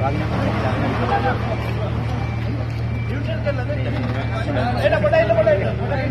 राजीनामा